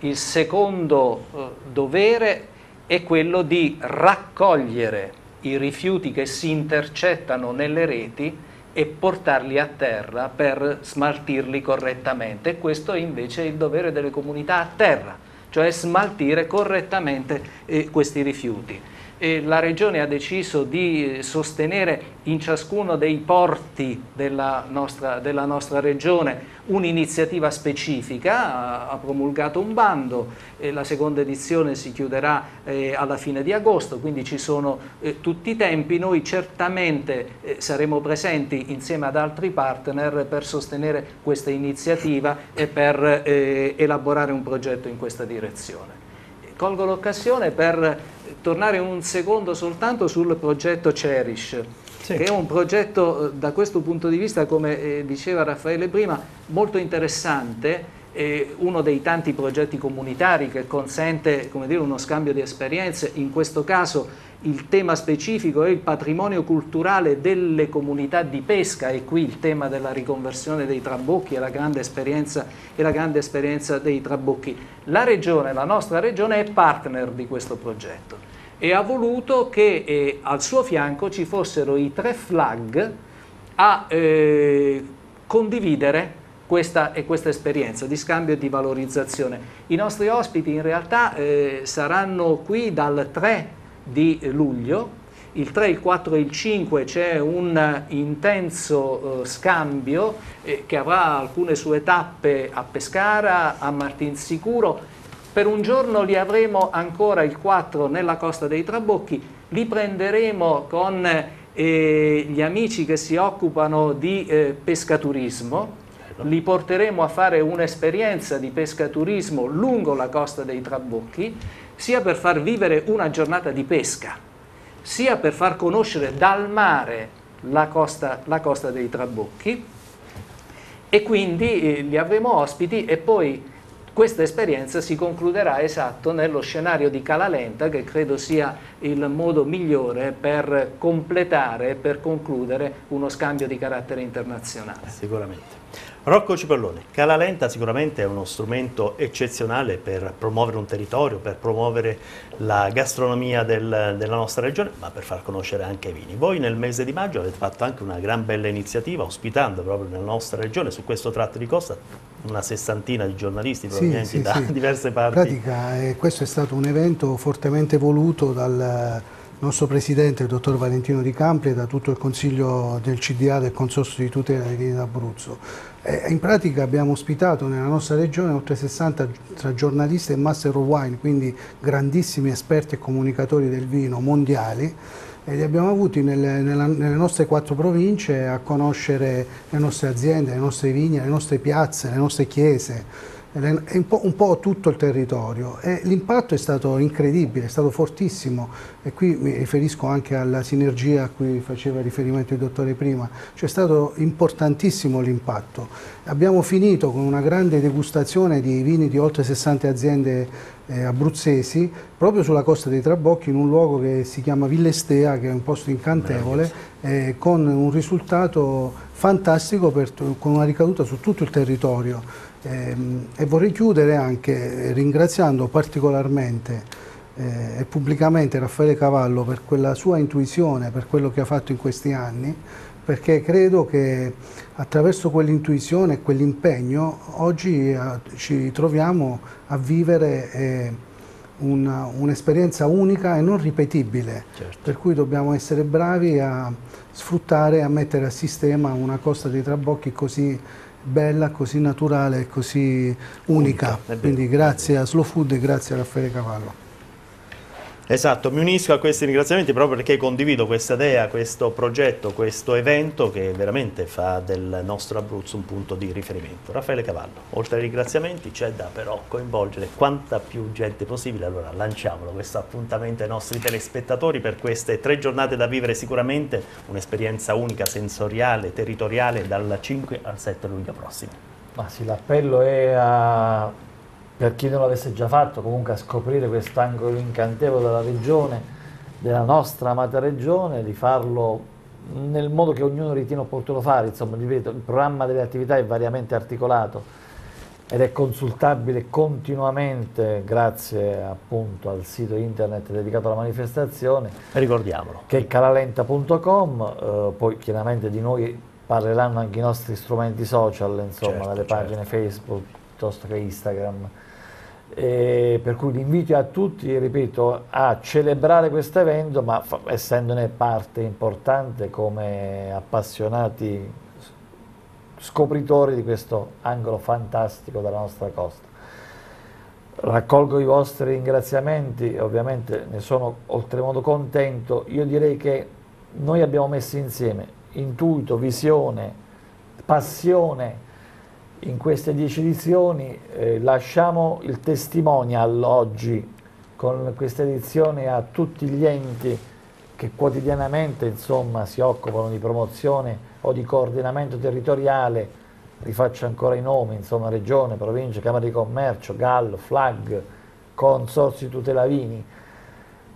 C: Il secondo eh, dovere è quello di raccogliere i rifiuti che si intercettano nelle reti e portarli a terra per smaltirli correttamente. E questo è invece il dovere delle comunità a terra, cioè smaltire correttamente eh, questi rifiuti e la Regione ha deciso di sostenere in ciascuno dei porti della nostra, della nostra Regione un'iniziativa specifica, ha, promulgato un bando, eh, la seconda edizione si chiuderà eh, alla fine di agosto, quindi ci sono eh, tutti i tempi, noi certamente eh, saremo presenti insieme ad altri partner per sostenere questa iniziativa e per eh, elaborare un progetto in questa direzione. Colgo l'occasione per tornare un secondo soltanto sul progetto Cherish, sì. che è un progetto eh, da questo punto di vista, come eh, diceva Raffaele prima, molto interessante, è uno dei tanti progetti comunitari che consente dire, uno scambio di esperienze, in questo caso il tema specifico è il patrimonio culturale delle comunità di pesca e qui il tema della riconversione dei trabocchi e la grande esperienza, la grande esperienza dei trabocchi. La regione, la nostra regione è partner di questo progetto e ha voluto che eh, al suo fianco ci fossero i tre flag a eh, condividere questa, questa, esperienza di scambio e di valorizzazione. I nostri ospiti in realtà eh, saranno qui dal 3 di luglio, il 3, il 4 e il 5 c'è un intenso eh, scambio eh, che avrà alcune sue tappe a Pescara, a Martinsicuro per un giorno li avremo ancora il 4 nella costa dei Trabocchi, li prenderemo con eh, gli amici che si occupano di eh, pescaturismo, li porteremo a fare un'esperienza di pescaturismo lungo la costa dei Trabocchi, sia per far vivere una giornata di pesca, sia per far conoscere dal mare la costa, la costa dei Trabocchi e quindi eh, li avremo ospiti e poi questa esperienza si concluderà esatto nello scenario di Calalenta che credo sia il modo migliore per completare e per concludere uno scambio di carattere internazionale.
A: Sicuramente. Rocco Cipollone, Calalenta sicuramente è uno strumento eccezionale per promuovere un territorio, per promuovere la gastronomia del, della nostra regione, ma per far conoscere anche i vini. Voi nel mese di maggio avete fatto anche una gran bella iniziativa ospitando proprio nella nostra regione, su questo tratto di costa, una sessantina di giornalisti provenienti sì, sì, da sì. diverse parti.
D: In pratica eh, questo è stato un evento fortemente voluto dal nostro presidente, il dottor Valentino Di Campri, e da tutto il consiglio del CDA del Consorzio di tutela dei vini d'Abruzzo. In pratica abbiamo ospitato nella nostra regione oltre 60 tra giornalisti e master of wine, quindi grandissimi esperti e comunicatori del vino mondiali, e li abbiamo avuti nelle, nelle, nostre quattro province a conoscere le nostre aziende, le nostre vigne, le nostre piazze, le nostre chiese, un po', un po', tutto il territorio e l'impatto è stato incredibile, è stato fortissimo e qui mi riferisco anche alla sinergia a cui faceva riferimento il dottore prima, cioè è stato importantissimo l'impatto. Abbiamo finito con una grande degustazione di vini di oltre 60 aziende eh, abruzzesi proprio sulla costa dei Trabocchi in un luogo che si chiama Villestea che è un posto incantevole eh, con un risultato fantastico per, con una ricaduta su tutto il territorio. Ehm, e vorrei chiudere anche ringraziando particolarmente eh, e pubblicamente Raffaele Cavallo per quella sua intuizione, per quello che ha fatto in questi anni, perché credo che attraverso quell'intuizione e quell'impegno oggi eh, ci troviamo a vivere eh, un'esperienza un unica e non ripetibile, certo. per cui dobbiamo essere bravi a sfruttare e a mettere a sistema una costa dei trabocchi così bella, così naturale e così unica. unica Quindi grazie a Slow Food e grazie a Raffaele Cavallo.
A: Esatto, mi unisco a questi ringraziamenti proprio perché condivido questa idea, questo progetto, questo evento che veramente fa del nostro Abruzzo un punto di riferimento. Raffaele Cavallo, oltre ai ringraziamenti c'è da però coinvolgere quanta più gente possibile, allora lanciamolo questo appuntamento ai nostri telespettatori per queste tre giornate da vivere sicuramente un'esperienza unica, sensoriale, territoriale dal 5 al 7 luglio prossimo.
B: Ma sì, l'appello è a per chi non l'avesse già fatto, comunque a scoprire quest'angolo incantevole della regione, della nostra amata regione, di farlo nel modo che ognuno ritiene opportuno fare, insomma, ripeto, il programma delle attività è variamente articolato ed è consultabile continuamente grazie appunto al sito internet dedicato alla manifestazione.
A: Ricordiamolo.
B: Che è calalenta.com, eh, poi chiaramente di noi parleranno anche i nostri strumenti social, insomma, certo, dalle pagine certo. Facebook piuttosto che Instagram. E per cui l'invito a tutti, ripeto, a celebrare questo evento, ma essendone parte importante come appassionati scopritori di questo angolo fantastico della nostra costa. Raccolgo i vostri ringraziamenti, ovviamente ne sono oltremodo contento. Io direi che noi abbiamo messo insieme intuito, visione, passione, in queste dieci edizioni eh, lasciamo il testimonial oggi con questa edizione a tutti gli enti che quotidianamente insomma, si occupano di promozione o di coordinamento territoriale, rifaccio ancora i nomi, insomma, Regione, Provincia, Camera di Commercio, Gallo, Flag, Consorzi Tutela Vini,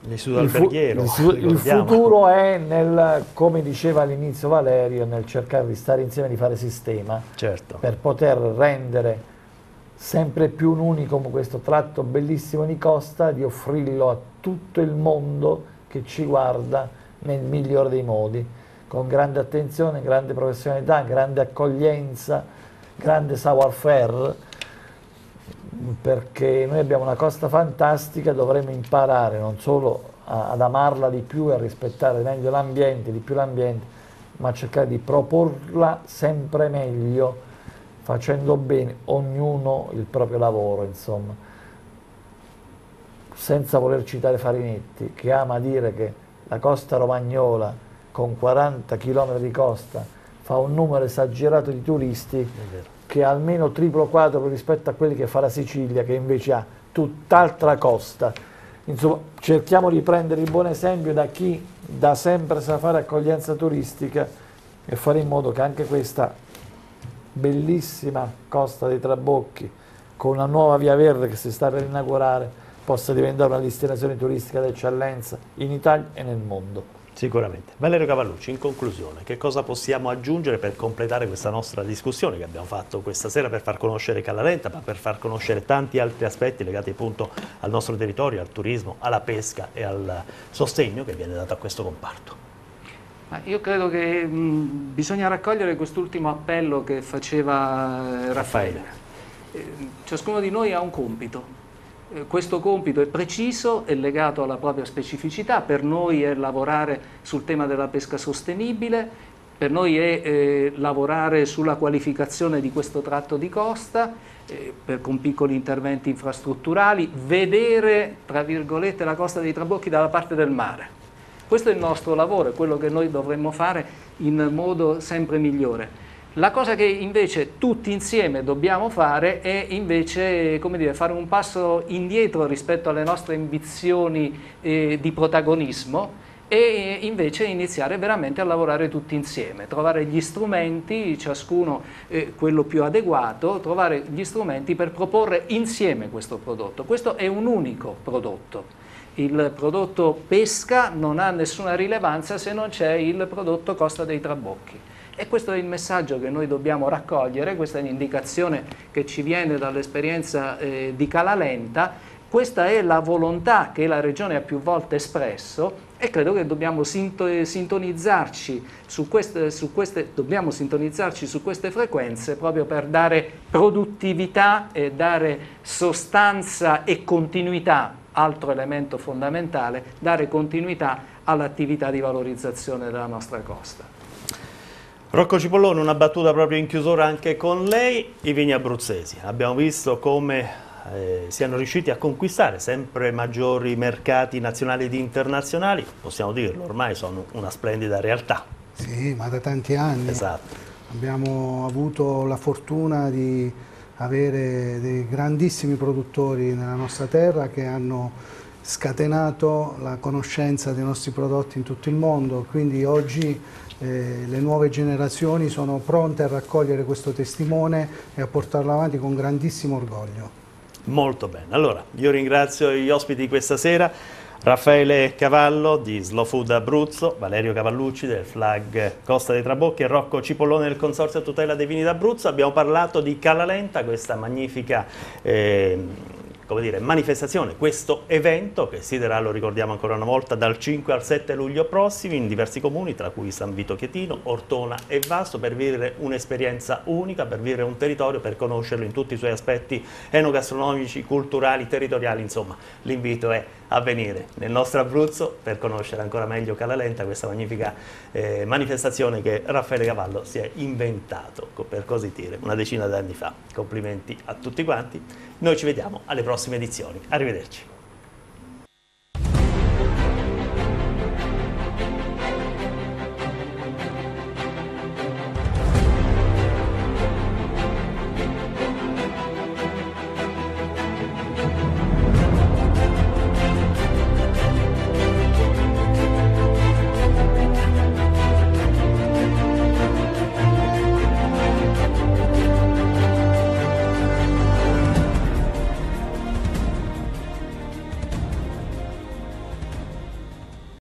A: L'istituto alberghiero.
B: Il, fu il, futuro è nel, come diceva all'inizio Valerio, nel cercare di stare insieme, di fare sistema,
A: certo.
B: per poter rendere sempre più un unicum questo tratto bellissimo di costa, di offrirlo a tutto il mondo che ci guarda nel migliore dei modi, con grande attenzione, grande professionalità, grande accoglienza, grande savoir-faire, perché noi abbiamo una costa fantastica, dovremmo imparare non solo a, ad amarla di più e a rispettare meglio l'ambiente, di più l'ambiente, ma cercare di proporla sempre meglio, facendo bene ognuno il proprio lavoro, insomma. Senza voler citare Farinetti, che ama dire che la costa romagnola con 40 km di costa fa un numero esagerato di turisti che è almeno triplo quadro rispetto a quelli che fa la Sicilia, che invece ha tutt'altra costa. Insomma, cerchiamo di prendere il buon esempio da chi da sempre sa fare accoglienza turistica e fare in modo che anche questa bellissima costa dei Trabocchi, con una nuova via verde che si sta per inaugurare, possa diventare una destinazione turistica d'eccellenza in Italia e nel mondo.
A: Sicuramente. Valerio Cavallucci, in conclusione, che cosa possiamo aggiungere per completare questa nostra discussione che abbiamo fatto questa sera per far conoscere Calalenta, ma per far conoscere tanti altri aspetti legati appunto al nostro territorio, al turismo, alla pesca e al sostegno che viene dato a questo comparto?
C: io credo che mh, bisogna raccogliere quest'ultimo appello che faceva Raffaele. Raffaele. Eh, ciascuno di noi ha un compito, eh, questo compito è preciso, è legato alla propria specificità, per noi è lavorare sul tema della pesca sostenibile, per noi è eh, lavorare sulla qualificazione di questo tratto di costa, eh, per, con piccoli interventi infrastrutturali, vedere, tra virgolette, la costa dei Trabocchi dalla parte del mare. Questo è il nostro lavoro, è quello che noi dovremmo fare in modo sempre migliore. La cosa che invece tutti insieme dobbiamo fare è invece dire, fare un passo indietro rispetto alle nostre ambizioni eh, di protagonismo e invece iniziare veramente a lavorare tutti insieme, trovare gli strumenti, ciascuno eh, quello più adeguato, trovare gli strumenti per proporre insieme questo prodotto. Questo è un unico prodotto. Il prodotto pesca non ha nessuna rilevanza se non c'è il prodotto Costa dei Trabocchi. E questo è il messaggio che noi dobbiamo raccogliere, questa è l'indicazione che ci viene dall'esperienza eh, di Calalenta, questa è la volontà che la Regione ha più volte espresso e credo che dobbiamo sintonizzarci su queste, su queste, dobbiamo sintonizzarci su queste frequenze proprio per dare produttività e dare sostanza e continuità, altro elemento fondamentale, dare continuità all'attività di valorizzazione della nostra costa.
A: Rocco Cipollone, una battuta proprio in chiusura anche con lei, i vini abruzzesi. Abbiamo visto come eh, siano riusciti a conquistare sempre maggiori mercati nazionali ed internazionali, possiamo dirlo, ormai sono una splendida realtà.
D: Sì, ma da tanti anni.
A: Esatto.
D: Abbiamo avuto la fortuna di avere dei grandissimi produttori nella nostra terra che hanno scatenato la conoscenza dei nostri prodotti in tutto il mondo, quindi oggi eh, le nuove generazioni sono pronte a raccogliere questo testimone e a portarlo avanti con grandissimo orgoglio.
A: Molto bene, allora io ringrazio gli ospiti di questa sera, Raffaele Cavallo di Slow Food Abruzzo, Valerio Cavallucci del Flag Costa dei Trabocchi e Rocco Cipollone del Consorzio Tutela dei Vini d'Abruzzo. Abbiamo parlato di Calalenta, questa magnifica... Eh, come dire, manifestazione, questo evento che si terrà, lo ricordiamo ancora una volta, dal 5 al 7 luglio prossimi in diversi comuni, tra cui San Vito Chietino, Ortona e Vasto, per vivere un'esperienza unica, per vivere un territorio, per conoscerlo in tutti i suoi aspetti enogastronomici, culturali, territoriali, insomma l'invito è a venire nel nostro Abruzzo per conoscere ancora meglio Calalenta, questa magnifica eh, manifestazione che Raffaele Cavallo si è inventato, per così dire, una decina d'anni fa. Complimenti a tutti quanti. Noi ci vediamo alle prossime edizioni. Arrivederci.